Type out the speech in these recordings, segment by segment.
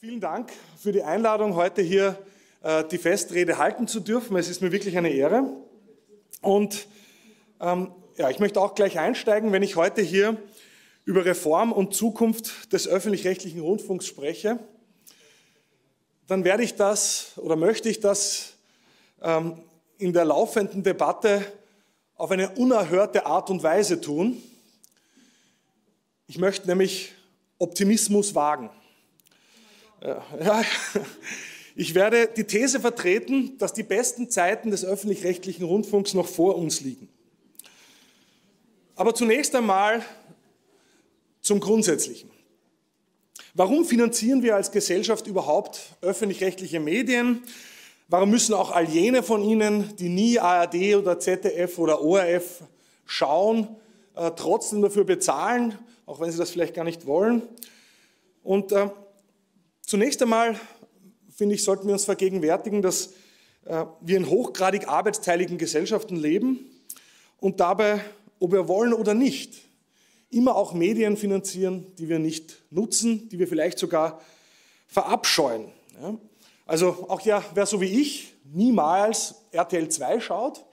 Vielen Dank für die Einladung, heute hier äh, die Festrede halten zu dürfen. Es ist mir wirklich eine Ehre. Und ähm, ja, ich möchte auch gleich einsteigen, wenn ich heute hier über Reform und Zukunft des öffentlich-rechtlichen Rundfunks spreche, dann werde ich das oder möchte ich das ähm, in der laufenden Debatte auf eine unerhörte Art und Weise tun. Ich möchte nämlich Optimismus wagen. Ja, ich werde die These vertreten, dass die besten Zeiten des öffentlich-rechtlichen Rundfunks noch vor uns liegen. Aber zunächst einmal zum Grundsätzlichen. Warum finanzieren wir als Gesellschaft überhaupt öffentlich-rechtliche Medien? Warum müssen auch all jene von Ihnen, die nie ARD oder ZDF oder ORF schauen, äh, trotzdem dafür bezahlen, auch wenn sie das vielleicht gar nicht wollen? Und äh, Zunächst einmal, finde ich, sollten wir uns vergegenwärtigen, dass äh, wir in hochgradig arbeitsteiligen Gesellschaften leben und dabei, ob wir wollen oder nicht, immer auch Medien finanzieren, die wir nicht nutzen, die wir vielleicht sogar verabscheuen. Also auch ja, wer so wie ich niemals RTL 2 schaut,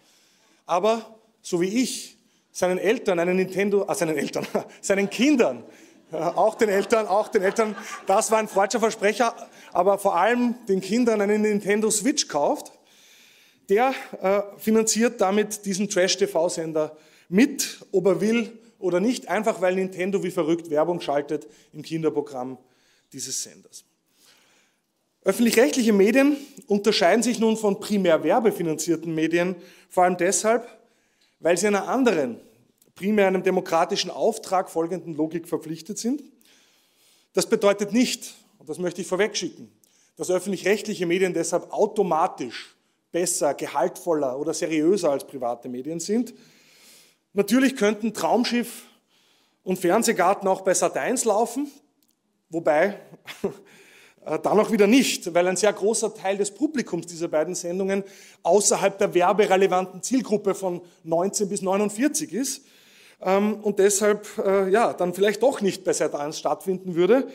aber so wie ich seinen Eltern einen Nintendo, äh, seinen Eltern, seinen Kindern auch den Eltern, auch den Eltern, das war ein freudscher Versprecher, aber vor allem den Kindern einen Nintendo Switch kauft, der äh, finanziert damit diesen Trash-TV-Sender mit, ob er will oder nicht, einfach weil Nintendo wie verrückt Werbung schaltet im Kinderprogramm dieses Senders. Öffentlich-rechtliche Medien unterscheiden sich nun von primär werbefinanzierten Medien vor allem deshalb, weil sie einer anderen primär einem demokratischen Auftrag folgenden Logik verpflichtet sind. Das bedeutet nicht, und das möchte ich vorwegschicken, dass öffentlich-rechtliche Medien deshalb automatisch besser, gehaltvoller oder seriöser als private Medien sind. Natürlich könnten Traumschiff und Fernsehgarten auch bei Sat1 laufen, wobei äh, dann auch wieder nicht, weil ein sehr großer Teil des Publikums dieser beiden Sendungen außerhalb der werberelevanten Zielgruppe von 19 bis 49 ist. Ähm, und deshalb äh, ja, dann vielleicht doch nicht bei Sat 1 stattfinden würde.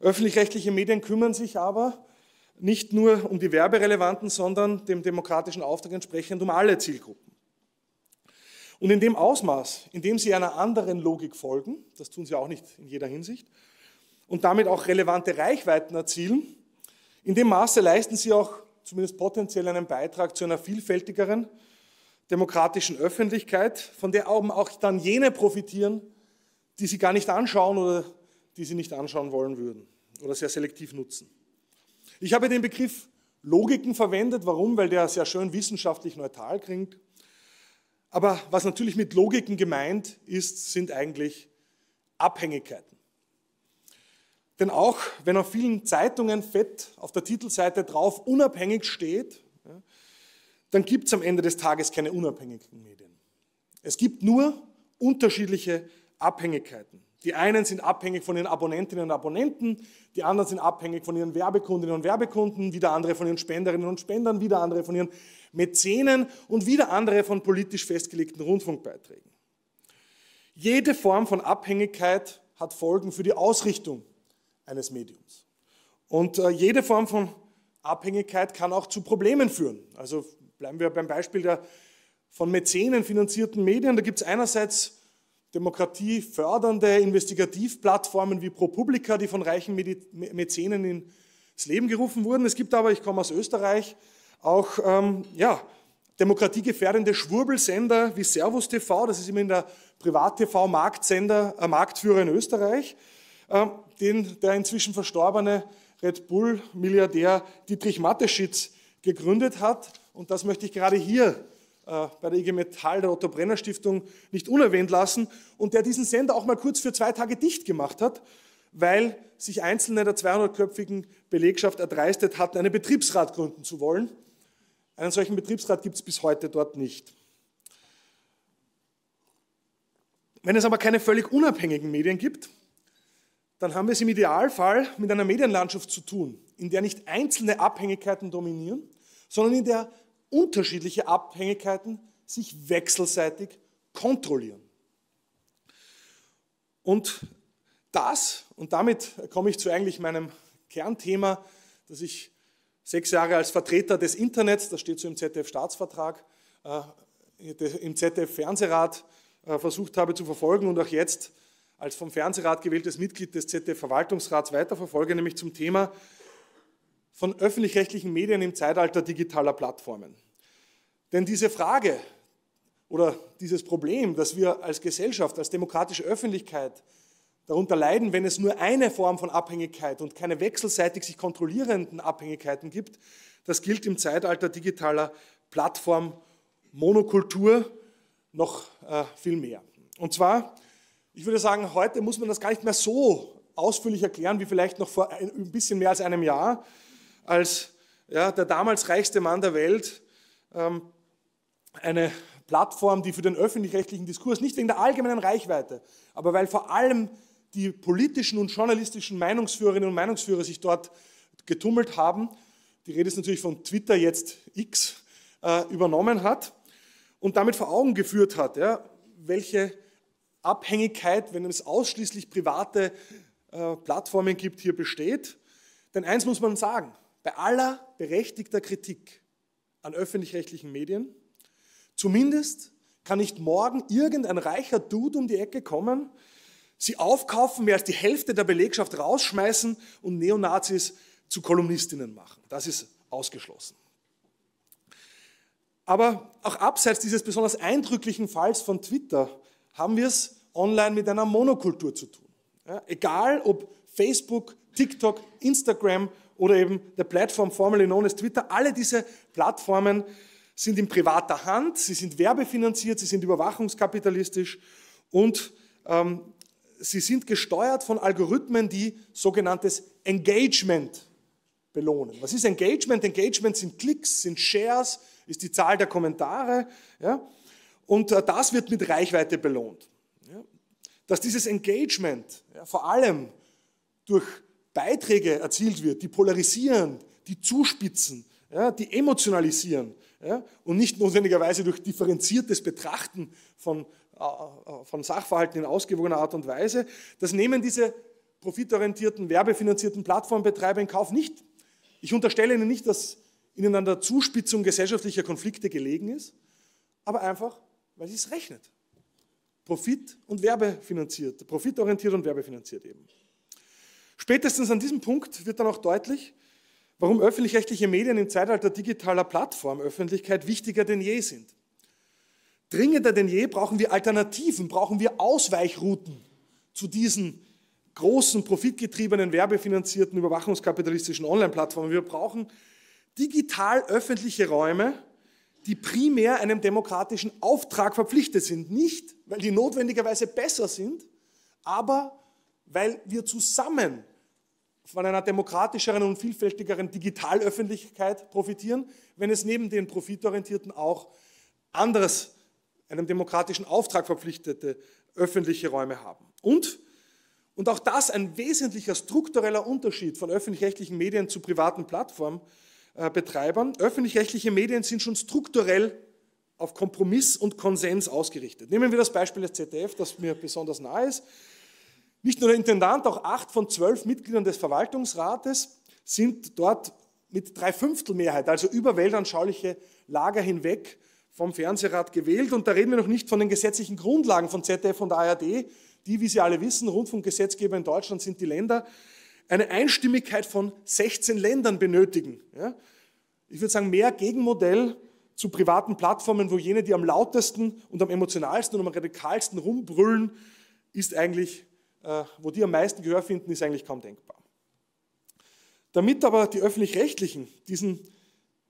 Öffentlich-rechtliche Medien kümmern sich aber nicht nur um die werberelevanten, sondern dem demokratischen Auftrag entsprechend um alle Zielgruppen. Und in dem Ausmaß, in dem sie einer anderen Logik folgen, das tun sie auch nicht in jeder Hinsicht, und damit auch relevante Reichweiten erzielen, in dem Maße leisten sie auch zumindest potenziell einen Beitrag zu einer vielfältigeren demokratischen Öffentlichkeit, von der auch dann jene profitieren, die sie gar nicht anschauen oder die sie nicht anschauen wollen würden oder sehr selektiv nutzen. Ich habe den Begriff Logiken verwendet. Warum? Weil der sehr schön wissenschaftlich neutral klingt. Aber was natürlich mit Logiken gemeint ist, sind eigentlich Abhängigkeiten. Denn auch wenn auf vielen Zeitungen fett auf der Titelseite drauf unabhängig steht, dann gibt es am Ende des Tages keine unabhängigen Medien. Es gibt nur unterschiedliche Abhängigkeiten. Die einen sind abhängig von ihren Abonnentinnen und Abonnenten, die anderen sind abhängig von ihren Werbekundinnen und Werbekunden, wieder andere von ihren Spenderinnen und Spendern, wieder andere von ihren Mäzenen und wieder andere von politisch festgelegten Rundfunkbeiträgen. Jede Form von Abhängigkeit hat Folgen für die Ausrichtung eines Mediums. Und äh, jede Form von Abhängigkeit kann auch zu Problemen führen. Also Bleiben wir beim Beispiel der von Mäzenen finanzierten Medien. Da gibt es einerseits demokratiefördernde Investigativplattformen wie ProPublica, die von reichen Mäzenen ins Leben gerufen wurden. Es gibt aber, ich komme aus Österreich, auch ähm, ja, demokratiegefährdende Schwurbelsender wie Servus TV, das ist immerhin der Privat-TV-Marktsender, äh, Marktführer in Österreich, äh, den der inzwischen verstorbene Red Bull-Milliardär Dietrich Mateschitz gegründet hat und das möchte ich gerade hier äh, bei der IG Metall, der Otto Brenner Stiftung, nicht unerwähnt lassen, und der diesen Sender auch mal kurz für zwei Tage dicht gemacht hat, weil sich Einzelne der 200-köpfigen Belegschaft erdreistet hatten, einen Betriebsrat gründen zu wollen. Einen solchen Betriebsrat gibt es bis heute dort nicht. Wenn es aber keine völlig unabhängigen Medien gibt, dann haben wir es im Idealfall mit einer Medienlandschaft zu tun, in der nicht einzelne Abhängigkeiten dominieren, sondern in der unterschiedliche Abhängigkeiten sich wechselseitig kontrollieren. Und das, und damit komme ich zu eigentlich meinem Kernthema, das ich sechs Jahre als Vertreter des Internets, das steht so im ZDF-Staatsvertrag, äh, im ZDF-Fernsehrat äh, versucht habe zu verfolgen und auch jetzt als vom Fernsehrat gewähltes Mitglied des ZDF-Verwaltungsrats weiterverfolge, nämlich zum Thema von öffentlich-rechtlichen Medien im Zeitalter digitaler Plattformen. Denn diese Frage oder dieses Problem, dass wir als Gesellschaft, als demokratische Öffentlichkeit darunter leiden, wenn es nur eine Form von Abhängigkeit und keine wechselseitig sich kontrollierenden Abhängigkeiten gibt, das gilt im Zeitalter digitaler Plattform, Monokultur noch äh, viel mehr. Und zwar, ich würde sagen, heute muss man das gar nicht mehr so ausführlich erklären wie vielleicht noch vor ein bisschen mehr als einem Jahr, als ja, der damals reichste Mann der Welt ähm, eine Plattform, die für den öffentlich-rechtlichen Diskurs, nicht wegen der allgemeinen Reichweite, aber weil vor allem die politischen und journalistischen Meinungsführerinnen und Meinungsführer sich dort getummelt haben, die Rede ist natürlich von Twitter, jetzt X, äh, übernommen hat und damit vor Augen geführt hat, ja, welche Abhängigkeit, wenn es ausschließlich private äh, Plattformen gibt, hier besteht. Denn eins muss man sagen, bei aller berechtigter Kritik an öffentlich-rechtlichen Medien, zumindest kann nicht morgen irgendein reicher Dude um die Ecke kommen, sie aufkaufen, mehr als die Hälfte der Belegschaft rausschmeißen und Neonazis zu Kolumnistinnen machen. Das ist ausgeschlossen. Aber auch abseits dieses besonders eindrücklichen Falls von Twitter haben wir es online mit einer Monokultur zu tun. Ja, egal ob Facebook, TikTok, Instagram oder eben der Plattform formerly known as Twitter. Alle diese Plattformen sind in privater Hand, sie sind werbefinanziert, sie sind überwachungskapitalistisch und ähm, sie sind gesteuert von Algorithmen, die sogenanntes Engagement belohnen. Was ist Engagement? Engagement sind Klicks, sind Shares, ist die Zahl der Kommentare. Ja? Und äh, das wird mit Reichweite belohnt. Ja? Dass dieses Engagement ja, vor allem durch Beiträge erzielt wird, die polarisieren, die zuspitzen, ja, die emotionalisieren ja, und nicht notwendigerweise durch differenziertes Betrachten von, äh, äh, von Sachverhalten in ausgewogener Art und Weise, das nehmen diese profitorientierten, werbefinanzierten Plattformbetreiber in Kauf nicht. Ich unterstelle Ihnen nicht, dass Ihnen an der Zuspitzung gesellschaftlicher Konflikte gelegen ist, aber einfach, weil es rechnet. Profit und werbefinanziert, profitorientiert und werbefinanziert eben. Spätestens an diesem Punkt wird dann auch deutlich, warum öffentlich-rechtliche Medien im Zeitalter digitaler Plattformöffentlichkeit wichtiger denn je sind. Dringender denn je brauchen wir Alternativen, brauchen wir Ausweichrouten zu diesen großen, profitgetriebenen, werbefinanzierten, überwachungskapitalistischen Online-Plattformen. Wir brauchen digital öffentliche Räume, die primär einem demokratischen Auftrag verpflichtet sind. Nicht, weil die notwendigerweise besser sind, aber weil wir zusammen von einer demokratischeren und vielfältigeren Digitalöffentlichkeit profitieren, wenn es neben den profitorientierten auch anderes, einem demokratischen Auftrag verpflichtete öffentliche Räume haben. Und, und auch das ein wesentlicher struktureller Unterschied von öffentlich-rechtlichen Medien zu privaten Plattformbetreibern. Öffentlich-rechtliche Medien sind schon strukturell auf Kompromiss und Konsens ausgerichtet. Nehmen wir das Beispiel des ZDF, das mir besonders nahe ist. Nicht nur der Intendant, auch acht von zwölf Mitgliedern des Verwaltungsrates sind dort mit Dreiviertelmehrheit, also über weltanschauliche Lager hinweg, vom Fernsehrat gewählt. Und da reden wir noch nicht von den gesetzlichen Grundlagen von ZDF und ARD, die, wie Sie alle wissen, Rundfunkgesetzgeber in Deutschland sind die Länder, eine Einstimmigkeit von 16 Ländern benötigen. Ja? Ich würde sagen, mehr Gegenmodell zu privaten Plattformen, wo jene, die am lautesten und am emotionalsten und am radikalsten rumbrüllen, ist eigentlich wo die am meisten Gehör finden, ist eigentlich kaum denkbar. Damit aber die öffentlich-rechtlichen diesen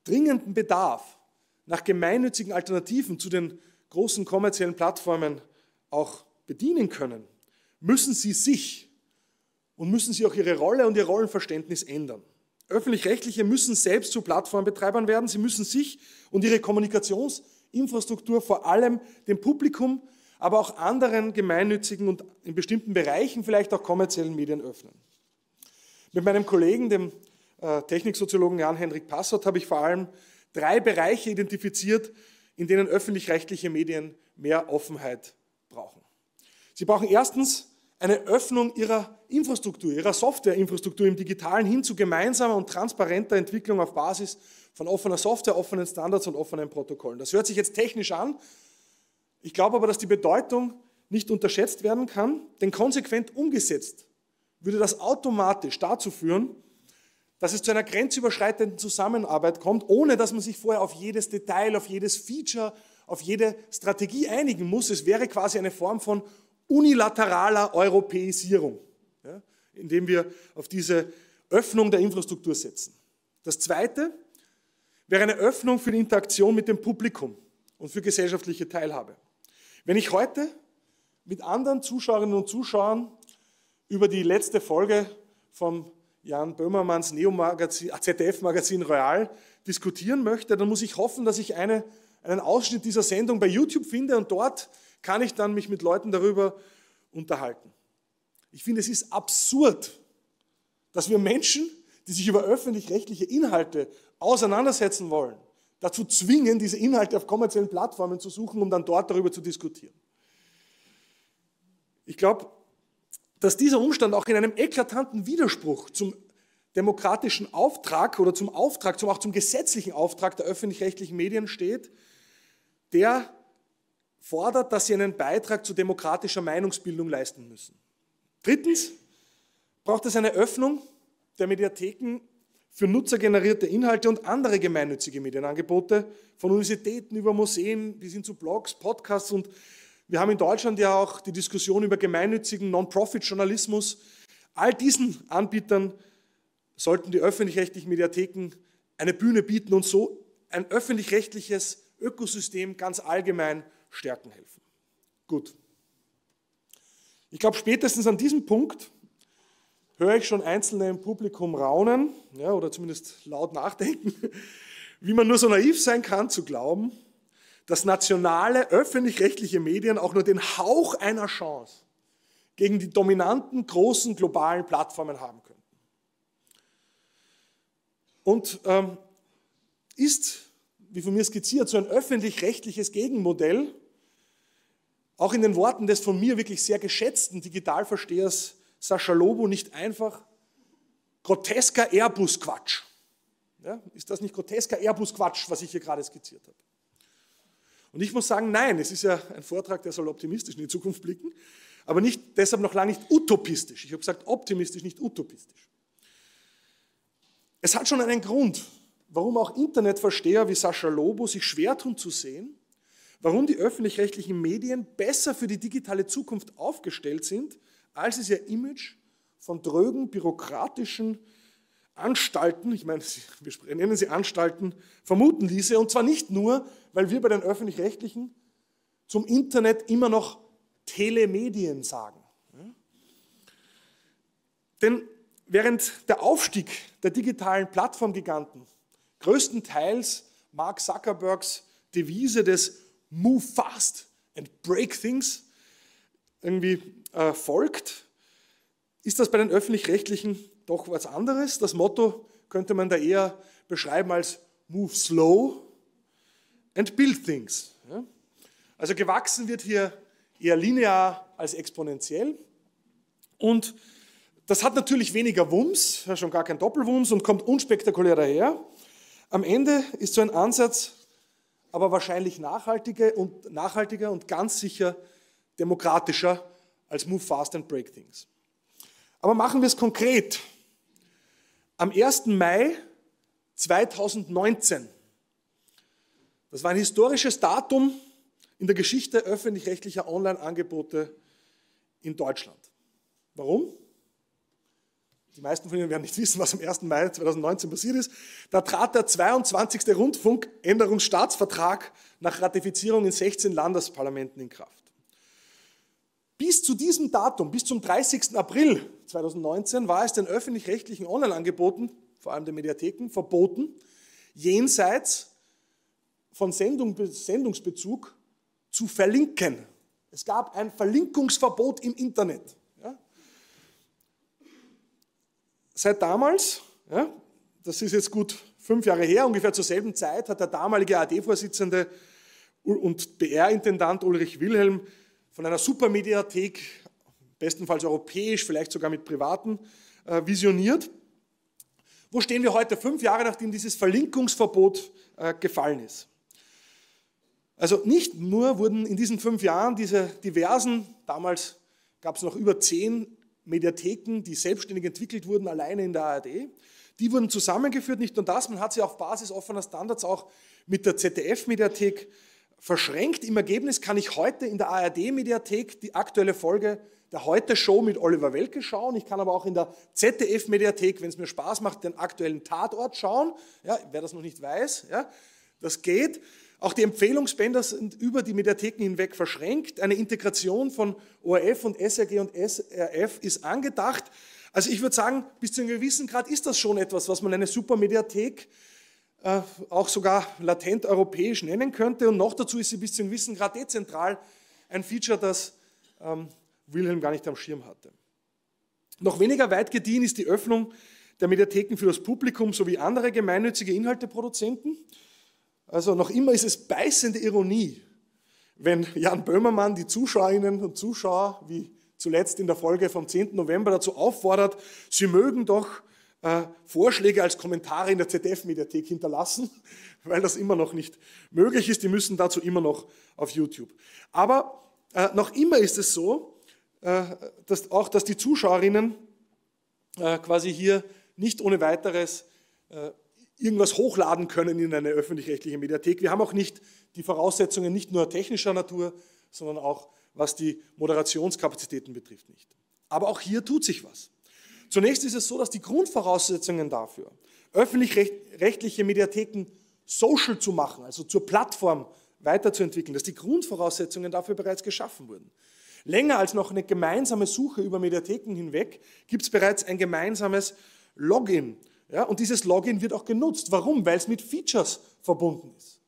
dringenden Bedarf nach gemeinnützigen Alternativen zu den großen kommerziellen Plattformen auch bedienen können, müssen sie sich und müssen sie auch ihre Rolle und ihr Rollenverständnis ändern. Öffentlich-rechtliche müssen selbst zu Plattformbetreibern werden. Sie müssen sich und ihre Kommunikationsinfrastruktur vor allem dem Publikum aber auch anderen gemeinnützigen und in bestimmten Bereichen vielleicht auch kommerziellen Medien öffnen. Mit meinem Kollegen, dem äh, Techniksoziologen Jan-Henrik Passert, habe ich vor allem drei Bereiche identifiziert, in denen öffentlich-rechtliche Medien mehr Offenheit brauchen. Sie brauchen erstens eine Öffnung ihrer Infrastruktur, ihrer Softwareinfrastruktur im Digitalen hin zu gemeinsamer und transparenter Entwicklung auf Basis von offener Software, offenen Standards und offenen Protokollen. Das hört sich jetzt technisch an. Ich glaube aber, dass die Bedeutung nicht unterschätzt werden kann, denn konsequent umgesetzt würde das automatisch dazu führen, dass es zu einer grenzüberschreitenden Zusammenarbeit kommt, ohne dass man sich vorher auf jedes Detail, auf jedes Feature, auf jede Strategie einigen muss. Es wäre quasi eine Form von unilateraler Europäisierung, ja, indem wir auf diese Öffnung der Infrastruktur setzen. Das Zweite wäre eine Öffnung für die Interaktion mit dem Publikum und für gesellschaftliche Teilhabe. Wenn ich heute mit anderen Zuschauerinnen und Zuschauern über die letzte Folge vom Jan Böhmermanns ZDF-Magazin Royal diskutieren möchte, dann muss ich hoffen, dass ich eine, einen Ausschnitt dieser Sendung bei YouTube finde und dort kann ich dann mich mit Leuten darüber unterhalten. Ich finde, es ist absurd, dass wir Menschen, die sich über öffentlich-rechtliche Inhalte auseinandersetzen wollen, dazu zwingen, diese Inhalte auf kommerziellen Plattformen zu suchen, um dann dort darüber zu diskutieren. Ich glaube, dass dieser Umstand auch in einem eklatanten Widerspruch zum demokratischen Auftrag oder zum Auftrag, zum, auch zum gesetzlichen Auftrag der öffentlich-rechtlichen Medien steht, der fordert, dass sie einen Beitrag zu demokratischer Meinungsbildung leisten müssen. Drittens braucht es eine Öffnung der Mediatheken für nutzergenerierte Inhalte und andere gemeinnützige Medienangebote, von Universitäten über Museen bis hin zu Blogs, Podcasts und wir haben in Deutschland ja auch die Diskussion über gemeinnützigen Non-Profit-Journalismus. All diesen Anbietern sollten die öffentlich-rechtlichen Mediatheken eine Bühne bieten und so ein öffentlich-rechtliches Ökosystem ganz allgemein stärken helfen. Gut. Ich glaube, spätestens an diesem Punkt höre ich schon Einzelne im Publikum raunen, ja, oder zumindest laut nachdenken, wie man nur so naiv sein kann zu glauben, dass nationale öffentlich-rechtliche Medien auch nur den Hauch einer Chance gegen die dominanten großen globalen Plattformen haben könnten. Und ähm, ist, wie von mir skizziert, so ein öffentlich-rechtliches Gegenmodell auch in den Worten des von mir wirklich sehr geschätzten Digitalverstehers Sascha Lobo nicht einfach grotesker Airbus-Quatsch. Ja, ist das nicht grotesker Airbus-Quatsch, was ich hier gerade skizziert habe? Und ich muss sagen, nein, es ist ja ein Vortrag, der soll optimistisch in die Zukunft blicken, aber nicht, deshalb noch lange nicht utopistisch. Ich habe gesagt optimistisch, nicht utopistisch. Es hat schon einen Grund, warum auch Internetversteher wie Sascha Lobo sich schwer tun zu sehen, warum die öffentlich-rechtlichen Medien besser für die digitale Zukunft aufgestellt sind, als es ihr Image von drögen, bürokratischen Anstalten, ich meine, wir nennen sie Anstalten, vermuten ließe. Und zwar nicht nur, weil wir bei den öffentlich-rechtlichen zum Internet immer noch Telemedien sagen. Denn während der Aufstieg der digitalen Plattformgiganten größtenteils Mark Zuckerbergs Devise des Move Fast and Break Things irgendwie äh, folgt, ist das bei den öffentlich-rechtlichen doch was anderes. Das Motto könnte man da eher beschreiben als Move Slow and Build Things. Also gewachsen wird hier eher linear als exponentiell. Und das hat natürlich weniger Wumms, schon gar kein Doppelwumms und kommt unspektakulär daher. Am Ende ist so ein Ansatz aber wahrscheinlich nachhaltiger und, nachhaltiger und ganz sicher demokratischer als Move Fast and Break Things. Aber machen wir es konkret. Am 1. Mai 2019, das war ein historisches Datum in der Geschichte öffentlich-rechtlicher Online-Angebote in Deutschland. Warum? Die meisten von Ihnen werden nicht wissen, was am 1. Mai 2019 passiert ist. Da trat der 22. Rundfunkänderungsstaatsvertrag nach Ratifizierung in 16 Landesparlamenten in Kraft. Bis zu diesem Datum, bis zum 30. April 2019, war es den öffentlich-rechtlichen Online-Angeboten, vor allem den Mediatheken, verboten, jenseits von Sendung, Sendungsbezug zu verlinken. Es gab ein Verlinkungsverbot im Internet. Ja. Seit damals, ja, das ist jetzt gut fünf Jahre her, ungefähr zur selben Zeit, hat der damalige AD-Vorsitzende und BR-Intendant Ulrich Wilhelm von einer Supermediathek bestenfalls europäisch, vielleicht sogar mit Privaten äh, visioniert. Wo stehen wir heute, fünf Jahre nachdem dieses Verlinkungsverbot äh, gefallen ist? Also nicht nur wurden in diesen fünf Jahren diese diversen, damals gab es noch über zehn Mediatheken, die selbstständig entwickelt wurden, alleine in der ARD, die wurden zusammengeführt, nicht nur das, man hat sie auf Basis offener Standards auch mit der ZDF-Mediathek verschränkt. Im Ergebnis kann ich heute in der ARD-Mediathek die aktuelle Folge der Heute-Show mit Oliver Welke schauen. Ich kann aber auch in der ZDF-Mediathek, wenn es mir Spaß macht, den aktuellen Tatort schauen. Ja, wer das noch nicht weiß, ja, das geht. Auch die Empfehlungsbänder sind über die Mediatheken hinweg verschränkt. Eine Integration von ORF und SRG und SRF ist angedacht. Also ich würde sagen, bis zu einem gewissen Grad ist das schon etwas, was man eine Supermediathek äh, auch sogar latent europäisch nennen könnte. Und noch dazu ist sie bis zu einem gewissen Grad dezentral. Ein Feature, das ähm, Wilhelm gar nicht am Schirm hatte. Noch weniger weit gediehen ist die Öffnung der Mediatheken für das Publikum sowie andere gemeinnützige Inhalteproduzenten. Also noch immer ist es beißende Ironie, wenn Jan Böhmermann die Zuschauerinnen und Zuschauer, wie zuletzt in der Folge vom 10. November, dazu auffordert, sie mögen doch äh, Vorschläge als Kommentare in der ZDF-Mediathek hinterlassen, weil das immer noch nicht möglich ist. Die müssen dazu immer noch auf YouTube. Aber äh, noch immer ist es so, äh, dass auch, dass die Zuschauerinnen äh, quasi hier nicht ohne weiteres äh, irgendwas hochladen können in eine öffentlich-rechtliche Mediathek. Wir haben auch nicht die Voraussetzungen nicht nur technischer Natur, sondern auch was die Moderationskapazitäten betrifft nicht. Aber auch hier tut sich was. Zunächst ist es so, dass die Grundvoraussetzungen dafür, öffentlich-rechtliche Mediatheken social zu machen, also zur Plattform weiterzuentwickeln, dass die Grundvoraussetzungen dafür bereits geschaffen wurden. Länger als noch eine gemeinsame Suche über Mediatheken hinweg gibt es bereits ein gemeinsames Login. Ja, und dieses Login wird auch genutzt. Warum? Weil es mit Features verbunden ist.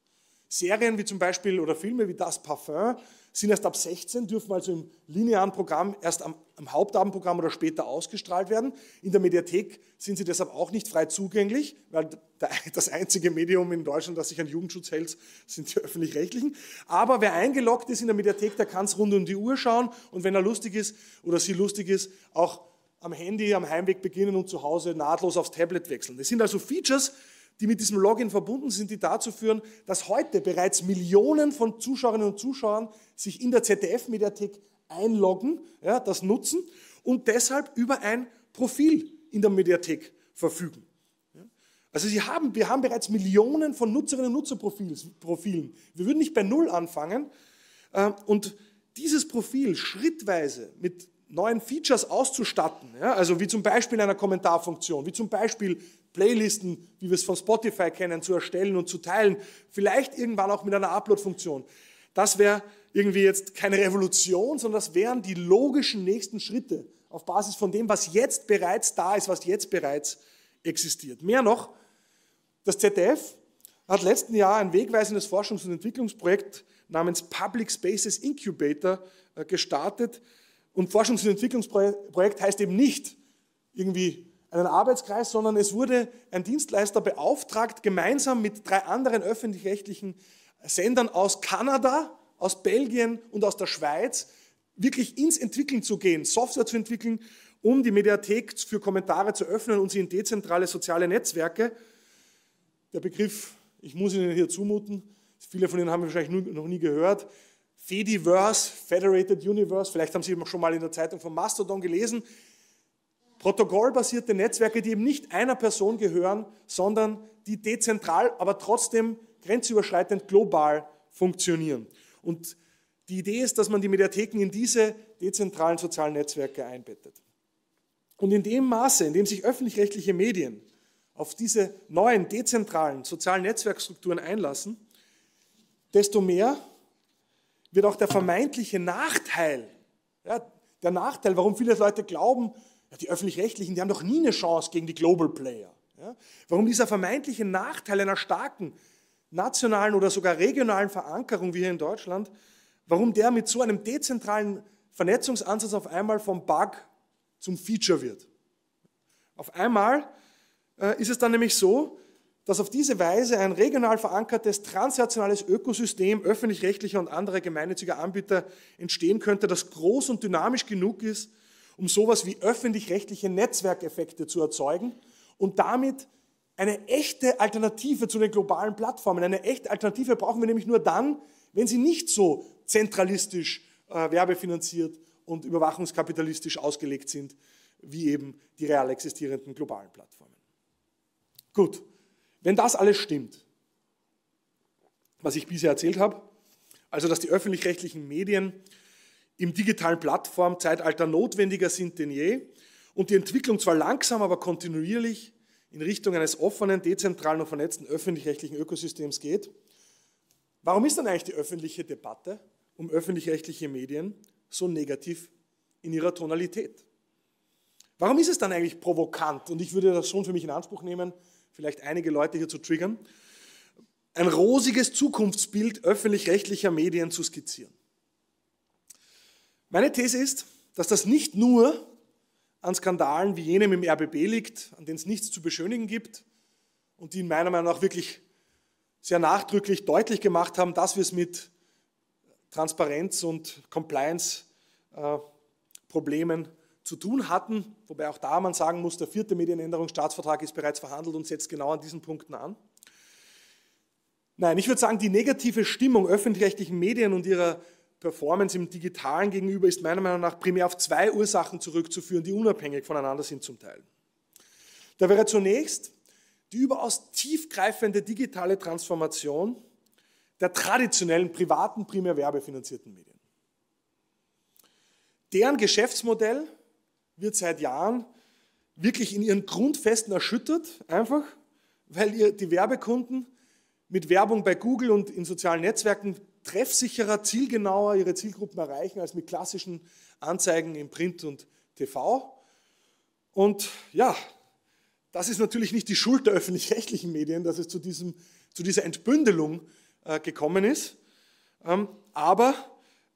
Serien wie zum Beispiel oder Filme wie Das Parfum sind erst ab 16, dürfen also im linearen Programm erst am, am, Hauptabendprogramm oder später ausgestrahlt werden. In der Mediathek sind sie deshalb auch nicht frei zugänglich, weil das einzige Medium in Deutschland, das sich an Jugendschutz hält, sind die öffentlich-rechtlichen. Aber wer eingeloggt ist in der Mediathek, der kann es rund um die Uhr schauen und wenn er lustig ist oder sie lustig ist, auch am Handy am Heimweg beginnen und zu Hause nahtlos aufs Tablet wechseln. Das sind also Features, die mit diesem Login verbunden sind, die dazu führen, dass heute bereits Millionen von Zuschauerinnen und Zuschauern sich in der ZDF-Mediathek einloggen, ja, das nutzen und deshalb über ein Profil in der Mediathek verfügen. Also Sie haben, wir haben bereits Millionen von Nutzerinnen und Nutzerprofilen. Wir würden nicht bei Null anfangen. Äh, und dieses Profil schrittweise mit neuen Features auszustatten, ja, also wie zum Beispiel einer Kommentarfunktion, wie zum Beispiel Playlisten, wie wir es von Spotify kennen, zu erstellen und zu teilen, vielleicht irgendwann auch mit einer Upload-Funktion. Das wäre irgendwie jetzt keine Revolution, sondern das wären die logischen nächsten Schritte auf Basis von dem, was jetzt bereits da ist, was jetzt bereits existiert. Mehr noch, das ZDF hat letzten Jahr ein wegweisendes Forschungs- und Entwicklungsprojekt namens Public Spaces Incubator äh, gestartet, und Forschungs- und Entwicklungsprojekt heißt eben nicht irgendwie einen Arbeitskreis, sondern es wurde ein Dienstleister beauftragt, gemeinsam mit drei anderen öffentlich-rechtlichen Sendern aus Kanada, aus Belgien und aus der Schweiz wirklich ins Entwickeln zu gehen, Software zu entwickeln, um die Mediathek für Kommentare zu öffnen und sie in dezentrale soziale Netzwerke. Der Begriff, ich muss Ihnen hier zumuten, viele von Ihnen haben wahrscheinlich noch nie gehört, Fediverse, Federated Universe, vielleicht haben Sie schon mal in der Zeitung von Mastodon gelesen, protokollbasierte Netzwerke, die eben nicht einer Person gehören, sondern die dezentral, aber trotzdem grenzüberschreitend global funktionieren. Und die Idee ist, dass man die Mediatheken in diese dezentralen sozialen Netzwerke einbettet. Und in dem Maße, in dem sich öffentlich-rechtliche Medien auf diese neuen dezentralen sozialen Netzwerkstrukturen einlassen, desto mehr wird auch der vermeintliche Nachteil, ja, der Nachteil, warum viele Leute glauben, ja, die öffentlich-rechtlichen, die haben doch nie eine Chance gegen die Global Player. Ja, warum dieser vermeintliche Nachteil einer starken nationalen oder sogar regionalen Verankerung wie hier in Deutschland, warum der mit so einem dezentralen Vernetzungsansatz auf einmal vom Bug zum Feature wird. Auf einmal äh, ist es dann nämlich so, dass auf diese Weise ein regional verankertes transnationales Ökosystem öffentlich-rechtlicher und anderer gemeinnütziger Anbieter entstehen könnte, das groß und dynamisch genug ist, um sowas wie öffentlich-rechtliche Netzwerkeffekte zu erzeugen und damit eine echte Alternative zu den globalen Plattformen. Eine echte Alternative brauchen wir nämlich nur dann, wenn sie nicht so zentralistisch äh, werbefinanziert und überwachungskapitalistisch ausgelegt sind, wie eben die real existierenden globalen Plattformen. Gut, wenn das alles stimmt, was ich bisher erzählt habe, also dass die öffentlich-rechtlichen Medien im digitalen Plattformzeitalter notwendiger sind denn je und die Entwicklung zwar langsam, aber kontinuierlich in Richtung eines offenen, dezentralen und vernetzten öffentlich-rechtlichen Ökosystems geht, warum ist dann eigentlich die öffentliche Debatte um öffentlich-rechtliche Medien so negativ in ihrer Tonalität? Warum ist es dann eigentlich provokant? Und ich würde das schon für mich in Anspruch nehmen, vielleicht einige Leute hier zu triggern, ein rosiges Zukunftsbild öffentlich-rechtlicher Medien zu skizzieren. Meine These ist, dass das nicht nur an Skandalen wie jenem im RBB liegt, an denen es nichts zu beschönigen gibt und die in meiner Meinung nach wirklich sehr nachdrücklich deutlich gemacht haben, dass wir es mit Transparenz und Compliance-Problemen äh, zu tun hatten, wobei auch da man sagen muss, der vierte Medienänderungsstaatsvertrag ist bereits verhandelt und setzt genau an diesen Punkten an. Nein, ich würde sagen, die negative Stimmung öffentlich-rechtlichen Medien und ihrer Performance im Digitalen gegenüber ist meiner Meinung nach primär auf zwei Ursachen zurückzuführen, die unabhängig voneinander sind zum Teil. Da wäre zunächst die überaus tiefgreifende digitale Transformation der traditionellen privaten, primär werbefinanzierten Medien. Deren Geschäftsmodell wird seit Jahren wirklich in ihren Grundfesten erschüttert, einfach weil ihr die Werbekunden mit Werbung bei Google und in sozialen Netzwerken treffsicherer, zielgenauer ihre Zielgruppen erreichen als mit klassischen Anzeigen im Print und TV. Und ja, das ist natürlich nicht die Schuld der öffentlich-rechtlichen Medien, dass es zu, diesem, zu dieser Entbündelung äh, gekommen ist. Ähm, aber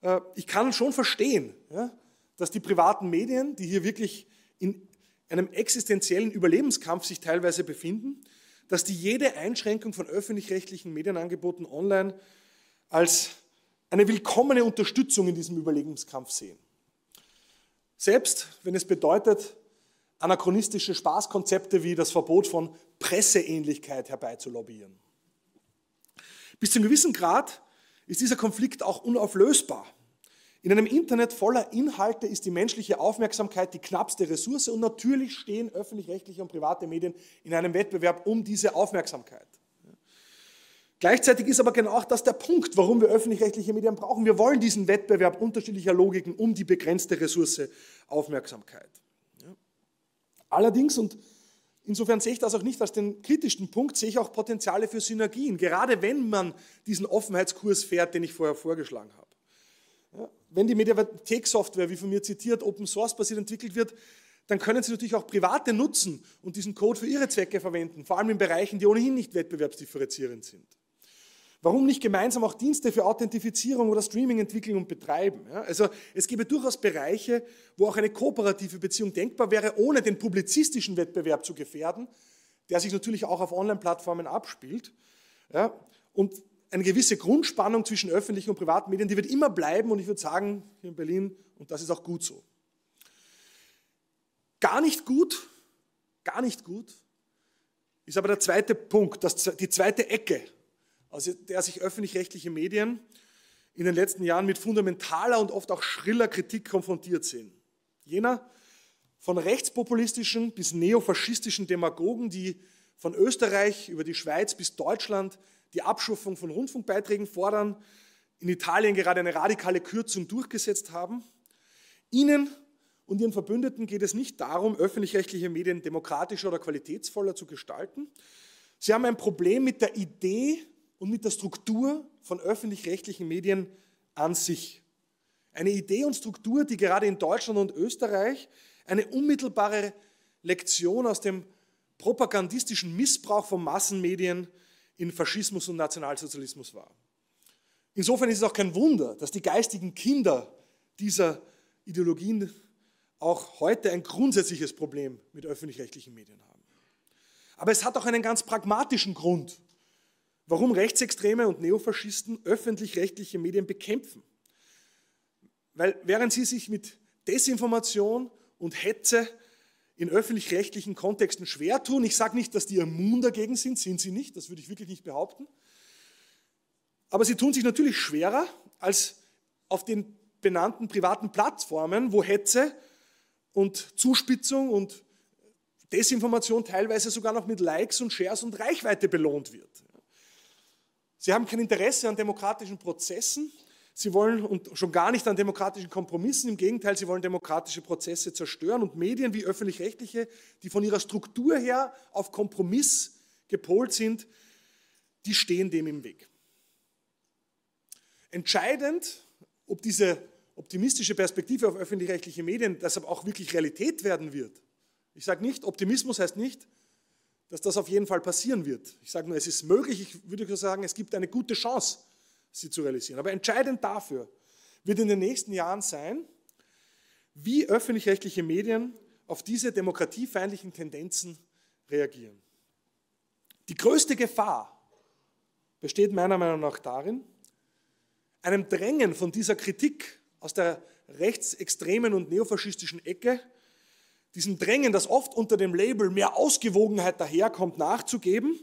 äh, ich kann schon verstehen, ja, dass die privaten Medien, die hier wirklich in einem existenziellen Überlebenskampf sich teilweise befinden, dass die jede Einschränkung von öffentlich-rechtlichen Medienangeboten online als eine willkommene Unterstützung in diesem Überlebenskampf sehen. Selbst wenn es bedeutet, anachronistische Spaßkonzepte wie das Verbot von Presseähnlichkeit herbeizulobbyieren. Bis zu einem gewissen Grad ist dieser Konflikt auch unauflösbar. In einem Internet voller Inhalte ist die menschliche Aufmerksamkeit die knappste Ressource und natürlich stehen öffentlich-rechtliche und private Medien in einem Wettbewerb um diese Aufmerksamkeit. Gleichzeitig ist aber genau auch das der Punkt, warum wir öffentlich-rechtliche Medien brauchen. Wir wollen diesen Wettbewerb unterschiedlicher Logiken um die begrenzte Ressource Aufmerksamkeit. Allerdings, und insofern sehe ich das auch nicht als den kritischsten Punkt, sehe ich auch Potenziale für Synergien, gerade wenn man diesen Offenheitskurs fährt, den ich vorher vorgeschlagen habe. Ja, wenn die Mediathek-Software, wie von mir zitiert, Open Source basiert entwickelt wird, dann können Sie natürlich auch Private nutzen und diesen Code für Ihre Zwecke verwenden, vor allem in Bereichen, die ohnehin nicht wettbewerbsdifferenzierend sind. Warum nicht gemeinsam auch Dienste für Authentifizierung oder Streaming entwickeln und betreiben? Ja, also es gäbe durchaus Bereiche, wo auch eine kooperative Beziehung denkbar wäre, ohne den publizistischen Wettbewerb zu gefährden, der sich natürlich auch auf Online-Plattformen abspielt. Ja, und eine gewisse Grundspannung zwischen öffentlichen und privaten Medien, die wird immer bleiben und ich würde sagen, hier in Berlin, und das ist auch gut so. Gar nicht gut, gar nicht gut, ist aber der zweite Punkt, das, die zweite Ecke, aus der sich öffentlich-rechtliche Medien in den letzten Jahren mit fundamentaler und oft auch schriller Kritik konfrontiert sehen. Jener von rechtspopulistischen bis neofaschistischen Demagogen, die von Österreich über die Schweiz bis Deutschland die Abschaffung von Rundfunkbeiträgen fordern, in Italien gerade eine radikale Kürzung durchgesetzt haben. Ihnen und Ihren Verbündeten geht es nicht darum, öffentlich-rechtliche Medien demokratischer oder qualitätsvoller zu gestalten. Sie haben ein Problem mit der Idee und mit der Struktur von öffentlich-rechtlichen Medien an sich. Eine Idee und Struktur, die gerade in Deutschland und Österreich eine unmittelbare Lektion aus dem propagandistischen Missbrauch von Massenmedien in Faschismus und Nationalsozialismus war. Insofern ist es auch kein Wunder, dass die geistigen Kinder dieser Ideologien auch heute ein grundsätzliches Problem mit öffentlich-rechtlichen Medien haben. Aber es hat auch einen ganz pragmatischen Grund, warum Rechtsextreme und Neofaschisten öffentlich-rechtliche Medien bekämpfen. Weil während sie sich mit Desinformation und Hetze in öffentlich-rechtlichen Kontexten schwer tun, ich sage nicht, dass die immun dagegen sind, sind sie nicht, das würde ich wirklich nicht behaupten, aber sie tun sich natürlich schwerer als auf den benannten privaten Plattformen, wo Hetze und Zuspitzung und Desinformation teilweise sogar noch mit Likes und Shares und Reichweite belohnt wird. Sie haben kein Interesse an demokratischen Prozessen. Sie wollen und schon gar nicht an demokratischen Kompromissen. Im Gegenteil, sie wollen demokratische Prozesse zerstören und Medien wie öffentlich-rechtliche, die von ihrer Struktur her auf Kompromiss gepolt sind, die stehen dem im Weg. Entscheidend, ob diese optimistische Perspektive auf öffentlich-rechtliche Medien deshalb auch wirklich Realität werden wird. Ich sage nicht, Optimismus heißt nicht, dass das auf jeden Fall passieren wird. Ich sage nur, es ist möglich, ich würde sagen, es gibt eine gute Chance, sie zu realisieren. Aber entscheidend dafür wird in den nächsten Jahren sein, wie öffentlich-rechtliche Medien auf diese demokratiefeindlichen Tendenzen reagieren. Die größte Gefahr besteht meiner Meinung nach darin, einem Drängen von dieser Kritik aus der rechtsextremen und neofaschistischen Ecke, diesem Drängen, das oft unter dem Label mehr Ausgewogenheit daherkommt, nachzugeben,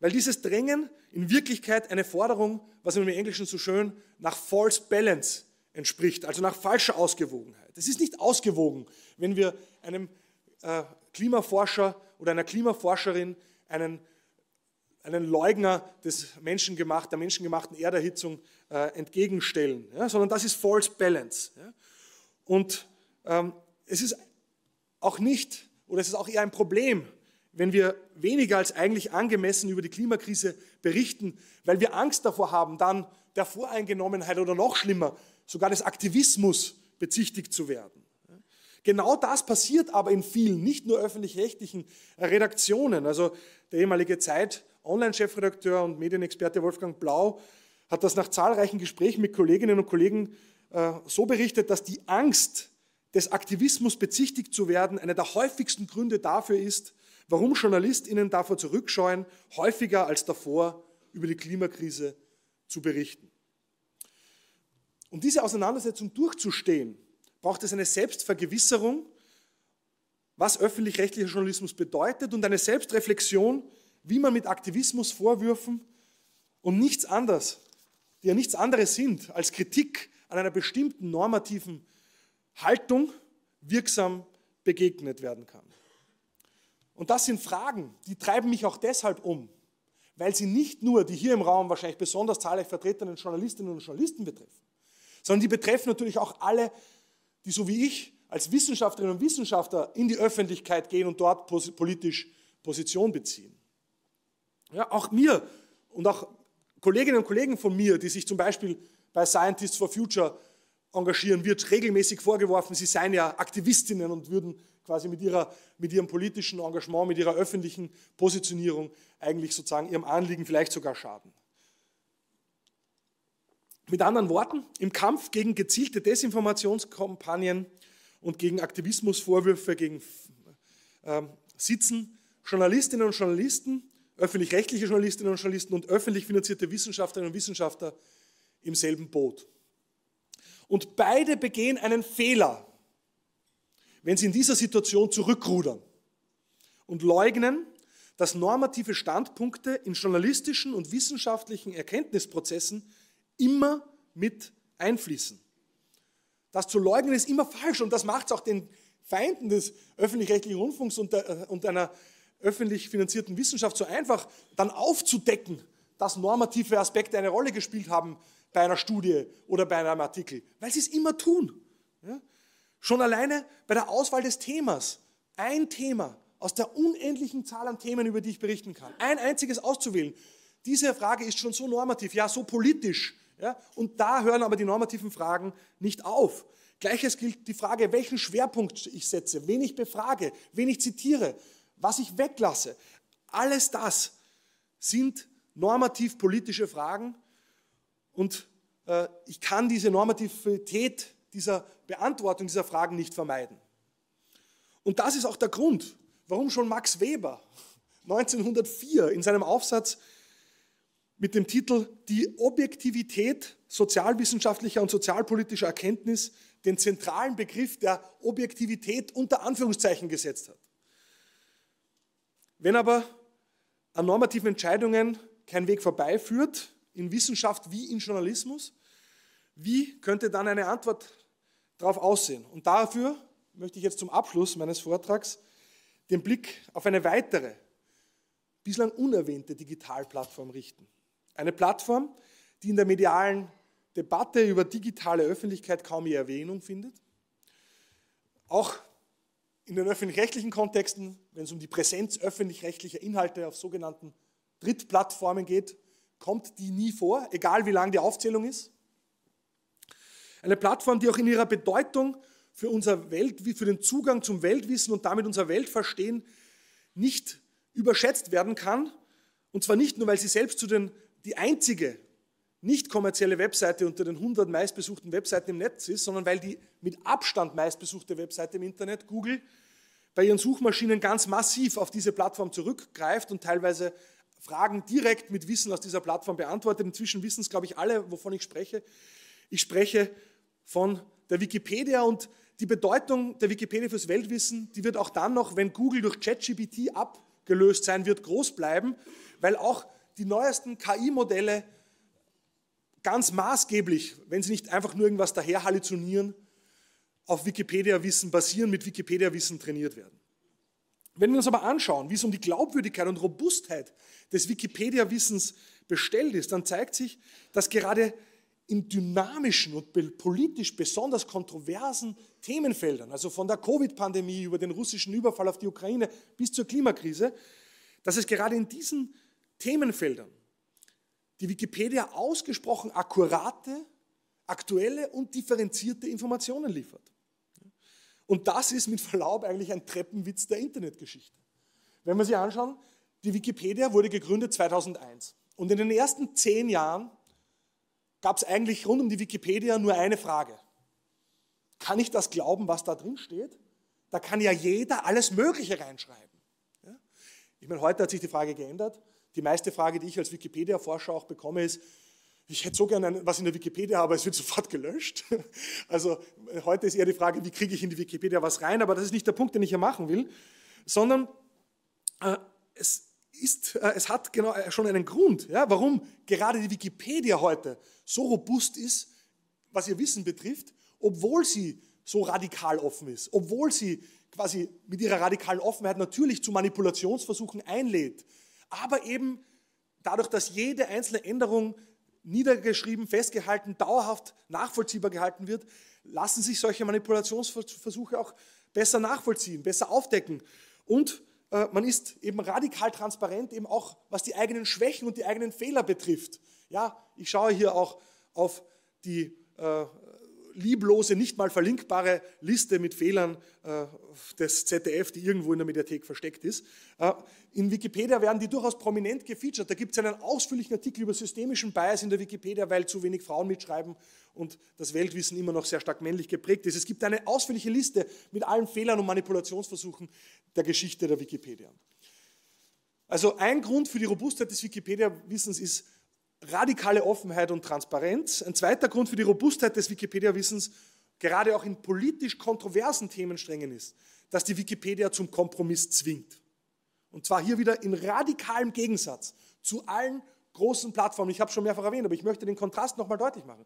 weil dieses Drängen in Wirklichkeit eine Forderung, was im Englischen so schön nach False Balance entspricht, also nach falscher Ausgewogenheit. Es ist nicht ausgewogen, wenn wir einem äh, Klimaforscher oder einer Klimaforscherin einen einen Leugner des menschengemacht, der menschengemachten Erderhitzung äh, entgegenstellen, ja, sondern das ist False Balance. Ja. Und ähm, es ist auch nicht, oder es ist auch eher ein Problem, wenn wir weniger als eigentlich angemessen über die Klimakrise berichten, weil wir Angst davor haben, dann der Voreingenommenheit oder noch schlimmer, sogar des Aktivismus bezichtigt zu werden. Genau das passiert aber in vielen, nicht nur öffentlich-rechtlichen Redaktionen. Also der ehemalige Zeit- Online-Chefredakteur und Medienexperte Wolfgang Blau hat das nach zahlreichen Gesprächen mit Kolleginnen und Kollegen äh, so berichtet, dass die Angst des Aktivismus bezichtigt zu werden einer der häufigsten Gründe dafür ist, warum JournalistInnen davor zurückscheuen, häufiger als davor über die Klimakrise zu berichten. Um diese Auseinandersetzung durchzustehen, braucht es eine Selbstvergewisserung, was öffentlich-rechtlicher Journalismus bedeutet und eine Selbstreflexion wie man mit Aktivismusvorwürfen und nichts anderes, die ja nichts anderes sind als Kritik an einer bestimmten normativen Haltung, wirksam begegnet werden kann. Und das sind Fragen, die treiben mich auch deshalb um, weil sie nicht nur die hier im Raum wahrscheinlich besonders zahlreich vertretenen Journalistinnen und Journalisten betreffen, sondern die betreffen natürlich auch alle, die so wie ich als Wissenschaftlerinnen und Wissenschaftler in die Öffentlichkeit gehen und dort politisch Position beziehen. Ja, auch mir und auch Kolleginnen und Kollegen von mir, die sich zum Beispiel bei Scientists for Future engagieren, wird regelmäßig vorgeworfen, sie seien ja Aktivistinnen und würden quasi mit, ihrer, mit ihrem politischen Engagement, mit ihrer öffentlichen Positionierung eigentlich sozusagen ihrem Anliegen vielleicht sogar schaden. Mit anderen Worten, im Kampf gegen gezielte Desinformationskampagnen und gegen Aktivismusvorwürfe gegen äh, sitzen Journalistinnen und Journalisten öffentlich-rechtliche Journalistinnen und Journalisten und öffentlich finanzierte Wissenschaftlerinnen und Wissenschaftler im selben Boot. Und beide begehen einen Fehler, wenn sie in dieser Situation zurückrudern und leugnen, dass normative Standpunkte in journalistischen und wissenschaftlichen Erkenntnisprozessen immer mit einfließen. Das zu leugnen ist immer falsch und das macht es auch den Feinden des öffentlich-rechtlichen Rundfunks und, der, und einer öffentlich finanzierten Wissenschaft so einfach, dann aufzudecken, dass normative Aspekte eine Rolle gespielt haben bei einer Studie oder bei einem Artikel, weil sie es immer tun. Ja? Schon alleine bei der Auswahl des Themas, ein Thema aus der unendlichen Zahl an Themen, über die ich berichten kann, ein einziges auszuwählen, diese Frage ist schon so normativ, ja, so politisch. Ja? Und da hören aber die normativen Fragen nicht auf. Gleiches gilt die Frage, welchen Schwerpunkt ich setze, wen ich befrage, wen ich zitiere, was ich weglasse. Alles das sind normativ-politische Fragen und äh, ich kann diese Normativität dieser Beantwortung dieser Fragen nicht vermeiden. Und das ist auch der Grund, warum schon Max Weber 1904 in seinem Aufsatz mit dem Titel Die Objektivität sozialwissenschaftlicher und sozialpolitischer Erkenntnis den zentralen Begriff der Objektivität unter Anführungszeichen gesetzt hat. Wenn aber an normativen Entscheidungen kein Weg vorbeiführt, in Wissenschaft wie in Journalismus, wie könnte dann eine Antwort darauf aussehen? Und dafür möchte ich jetzt zum Abschluss meines Vortrags den Blick auf eine weitere, bislang unerwähnte Digitalplattform richten. Eine Plattform, die in der medialen Debatte über digitale Öffentlichkeit kaum je Erwähnung findet. Auch in den öffentlich-rechtlichen Kontexten, wenn es um die Präsenz öffentlich-rechtlicher Inhalte auf sogenannten Drittplattformen geht, kommt die nie vor, egal wie lang die Aufzählung ist. Eine Plattform, die auch in ihrer Bedeutung für, unser Welt, für den Zugang zum Weltwissen und damit unser Weltverstehen nicht überschätzt werden kann. Und zwar nicht nur, weil sie selbst zu den, die einzige nicht kommerzielle Webseite unter den 100 meistbesuchten Webseiten im Netz ist, sondern weil die mit Abstand meistbesuchte Webseite im Internet, Google, bei ihren Suchmaschinen ganz massiv auf diese Plattform zurückgreift und teilweise Fragen direkt mit Wissen aus dieser Plattform beantwortet. Inzwischen wissen es, glaube ich, alle, wovon ich spreche. Ich spreche von der Wikipedia und die Bedeutung der Wikipedia fürs Weltwissen, die wird auch dann noch, wenn Google durch ChatGPT abgelöst sein wird, groß bleiben, weil auch die neuesten KI-Modelle ganz maßgeblich, wenn sie nicht einfach nur irgendwas daher halluzinieren, auf Wikipedia-Wissen basieren, mit Wikipedia-Wissen trainiert werden. Wenn wir uns aber anschauen, wie es um die Glaubwürdigkeit und Robustheit des Wikipedia-Wissens bestellt ist, dann zeigt sich, dass gerade in dynamischen und politisch besonders kontroversen Themenfeldern, also von der Covid-Pandemie über den russischen Überfall auf die Ukraine bis zur Klimakrise, dass es gerade in diesen Themenfeldern die Wikipedia ausgesprochen akkurate, aktuelle und differenzierte Informationen liefert. Und das ist mit Verlaub eigentlich ein Treppenwitz der Internetgeschichte. Wenn wir sich anschauen, die Wikipedia wurde gegründet 2001. Und in den ersten zehn Jahren gab es eigentlich rund um die Wikipedia nur eine Frage. Kann ich das glauben, was da drin steht? Da kann ja jeder alles Mögliche reinschreiben. Ja? Ich meine, heute hat sich die Frage geändert. Die meiste Frage, die ich als Wikipedia-Forscher auch bekomme, ist, ich hätte so gerne was in der Wikipedia, aber es wird sofort gelöscht. Also heute ist eher die Frage, wie kriege ich in die Wikipedia was rein, aber das ist nicht der Punkt, den ich hier machen will, sondern äh, es ist, äh, es hat genau äh, schon einen Grund, ja, warum gerade die Wikipedia heute so robust ist, was ihr Wissen betrifft, obwohl sie so radikal offen ist, obwohl sie quasi mit ihrer radikalen Offenheit natürlich zu Manipulationsversuchen einlädt, aber eben dadurch, dass jede einzelne Änderung niedergeschrieben, festgehalten, dauerhaft nachvollziehbar gehalten wird, lassen sich solche Manipulationsversuche auch besser nachvollziehen, besser aufdecken. Und man ist eben radikal transparent, eben auch was die eigenen Schwächen und die eigenen Fehler betrifft. Ja, ich schaue hier auch auf die äh, lieblose, nicht mal verlinkbare Liste mit Fehlern äh, des ZDF, die irgendwo in der Mediathek versteckt ist. Äh, in Wikipedia werden die durchaus prominent gefeatured. Da gibt es einen ausführlichen Artikel über systemischen Bias in der Wikipedia, weil zu wenig Frauen mitschreiben und das Weltwissen immer noch sehr stark männlich geprägt ist. Es gibt eine ausführliche Liste mit allen Fehlern und Manipulationsversuchen der Geschichte der Wikipedia. Also ein Grund für die Robustheit des Wikipedia-Wissens ist radikale Offenheit und Transparenz. Ein zweiter Grund für die Robustheit des Wikipedia-Wissens, gerade auch in politisch kontroversen Themensträngen ist, dass die Wikipedia zum Kompromiss zwingt. Und zwar hier wieder in radikalem Gegensatz zu allen großen Plattformen. Ich habe es schon mehrfach erwähnt, aber ich möchte den Kontrast nochmal deutlich machen.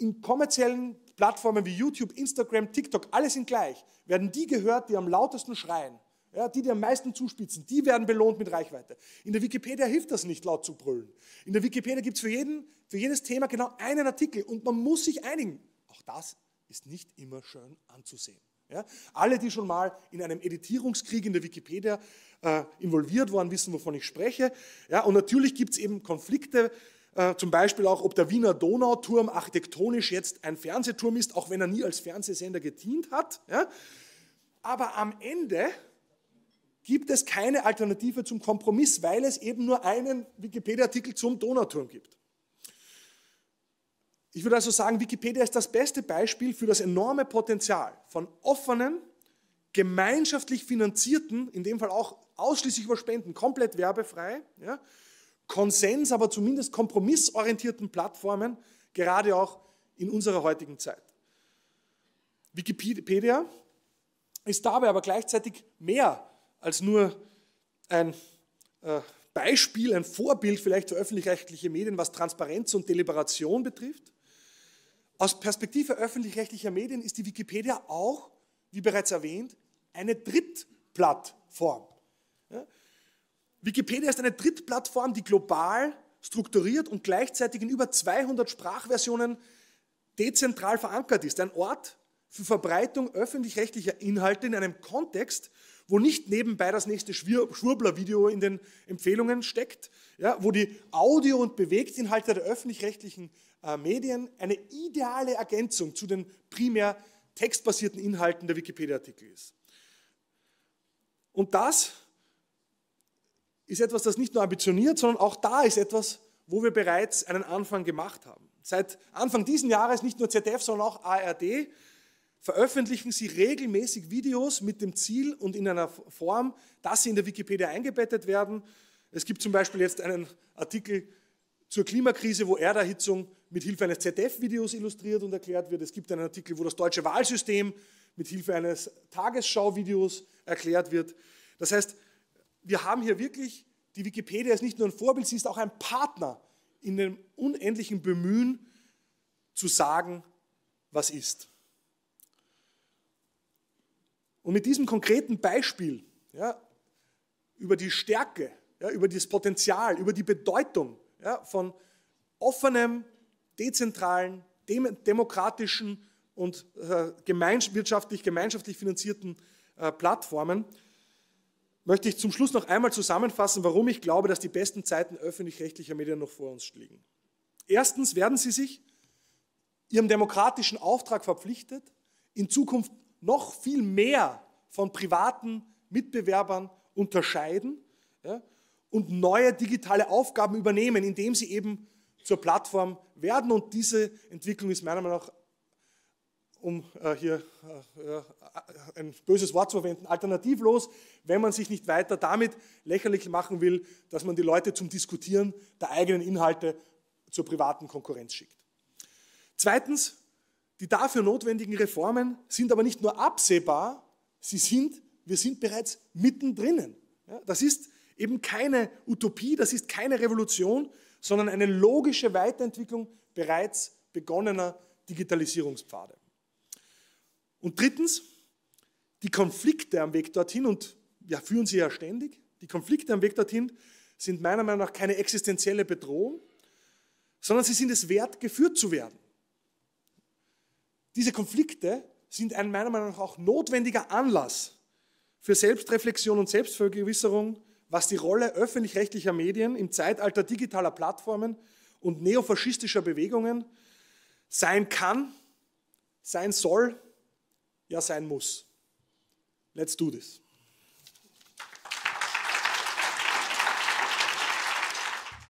In kommerziellen Plattformen wie YouTube, Instagram, TikTok, alle sind gleich, werden die gehört, die am lautesten schreien, ja, die, die am meisten zuspitzen, die werden belohnt mit Reichweite. In der Wikipedia hilft das nicht, laut zu brüllen. In der Wikipedia gibt es für, für jedes Thema genau einen Artikel und man muss sich einigen. Auch das ist nicht immer schön anzusehen. Ja, alle, die schon mal in einem Editierungskrieg in der Wikipedia äh, involviert waren, wissen, wovon ich spreche. Ja, und natürlich gibt es eben Konflikte, äh, zum Beispiel auch, ob der Wiener Donauturm architektonisch jetzt ein Fernsehturm ist, auch wenn er nie als Fernsehsender gedient hat. Ja. Aber am Ende gibt es keine Alternative zum Kompromiss, weil es eben nur einen Wikipedia-Artikel zum Donauturm gibt. Ich würde also sagen, Wikipedia ist das beste Beispiel für das enorme Potenzial von offenen, gemeinschaftlich finanzierten, in dem Fall auch ausschließlich über Spenden, komplett werbefrei, ja, Konsens, aber zumindest kompromissorientierten Plattformen, gerade auch in unserer heutigen Zeit. Wikipedia ist dabei aber gleichzeitig mehr als nur ein äh, Beispiel, ein Vorbild vielleicht für öffentlich-rechtliche Medien, was Transparenz und Deliberation betrifft. Aus Perspektive öffentlich-rechtlicher Medien ist die Wikipedia auch, wie bereits erwähnt, eine Drittplattform. Wikipedia ist eine Drittplattform, die global strukturiert und gleichzeitig in über 200 Sprachversionen dezentral verankert ist. Ein Ort für Verbreitung öffentlich-rechtlicher Inhalte in einem Kontext, wo nicht nebenbei das nächste Schwurbler-Video in den Empfehlungen steckt, ja, wo die Audio- und Bewegtinhalte der öffentlich-rechtlichen äh, Medien eine ideale Ergänzung zu den primär textbasierten Inhalten der Wikipedia-Artikel ist. Und das ist etwas, das nicht nur ambitioniert, sondern auch da ist etwas, wo wir bereits einen Anfang gemacht haben. Seit Anfang dieses Jahres nicht nur ZDF, sondern auch ARD veröffentlichen sie regelmäßig Videos mit dem Ziel und in einer Form, dass sie in der Wikipedia eingebettet werden. Es gibt zum Beispiel jetzt einen Artikel zur Klimakrise, wo Erderhitzung mit Hilfe eines ZDF-Videos illustriert und erklärt wird. Es gibt einen Artikel, wo das deutsche Wahlsystem mit Hilfe eines Tagesschau-Videos erklärt wird. Das heißt, wir haben hier wirklich, die Wikipedia ist nicht nur ein Vorbild, sie ist auch ein Partner in dem unendlichen Bemühen zu sagen, was ist. Und mit diesem konkreten Beispiel ja, über die Stärke, ja, über das Potenzial, über die Bedeutung ja, von offenem, dezentralen, dem, demokratischen und äh, gemeinschaftlich, gemeinschaftlich finanzierten äh, Plattformen, möchte ich zum Schluss noch einmal zusammenfassen, warum ich glaube, dass die besten Zeiten öffentlich-rechtlicher Medien noch vor uns liegen. Erstens werden sie sich ihrem demokratischen Auftrag verpflichtet, in Zukunft noch viel mehr von privaten Mitbewerbern unterscheiden ja, und neue digitale Aufgaben übernehmen, indem sie eben zur Plattform werden. Und diese Entwicklung ist meiner Meinung nach, um äh, hier äh, ein böses Wort zu verwenden, alternativlos, wenn man sich nicht weiter damit lächerlich machen will, dass man die Leute zum Diskutieren der eigenen Inhalte zur privaten Konkurrenz schickt. Zweitens, die dafür notwendigen Reformen sind aber nicht nur absehbar, sie sind, wir sind bereits mittendrin. das ist eben keine Utopie, das ist keine Revolution, sondern eine logische Weiterentwicklung bereits begonnener Digitalisierungspfade. Und drittens, die Konflikte am Weg dorthin, und wir führen sie ja ständig, die Konflikte am Weg dorthin sind meiner Meinung nach keine existenzielle Bedrohung, sondern sie sind es wert, geführt zu werden. Diese Konflikte sind ein meiner Meinung nach auch notwendiger Anlass für Selbstreflexion und Selbstvergewisserung, was die Rolle öffentlich-rechtlicher Medien im Zeitalter digitaler Plattformen und neofaschistischer Bewegungen sein kann, sein soll, ja sein muss. Let's do this.